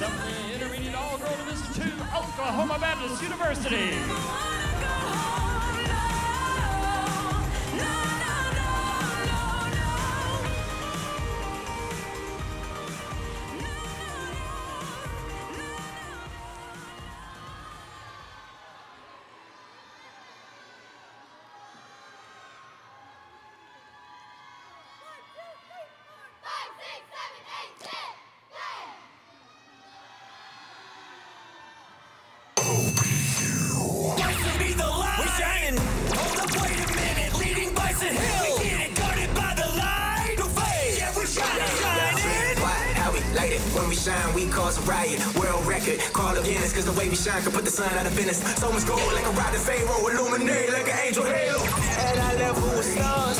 the Intermediate All-Girl Division II, Oklahoma Baptist University. Shining. Hold up, wait a minute. Leading Bison Hill. We get it guarded by the light. The fade. Yeah, we're shining, shining. Why? How we light it? When we shine, we cause a riot. World record, call up Guinness, cause the way we shine can put the sun out of business. So much gold like a rod of Pharaoh, illuminate like an angel halo. At our level with stars,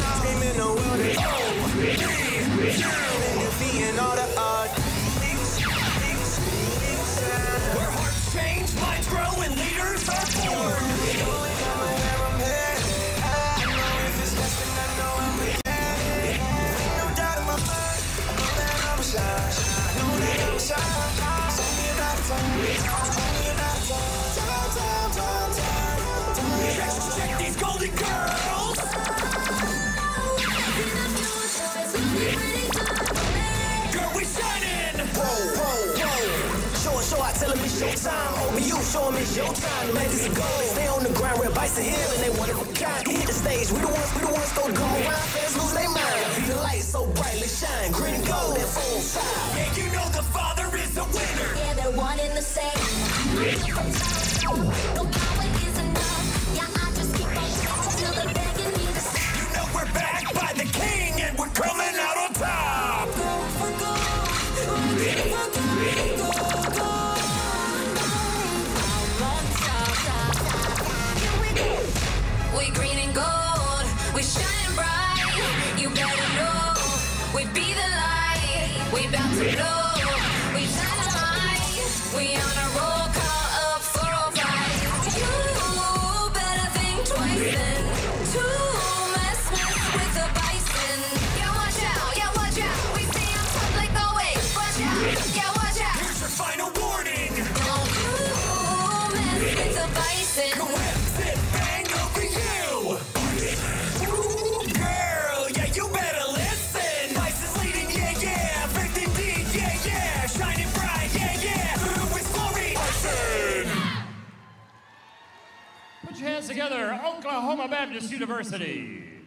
show I tell your time. Over you, show them it's your time. The ladies are gold. Stay on the ground, we're Bison Hill, and they one of a kind. Hit the stage, we the ones, we the ones don't come around. Fans lose their mind. Be the light so brightly shine. Green and gold, that full side. Yeah, you know the father is a winner. Yeah, they're one in the same. We be the light. We bout to blow. We dynamite. We on a roll call up 405. You better think twice then. To mess, with the bison. Yeah, watch out. Yeah, watch out. We stay on top like always. Watch out. Yeah, watch out. Here's your final warning. Don't you mess with the bison. Go ahead, Put your hands together, Oklahoma Baptist University.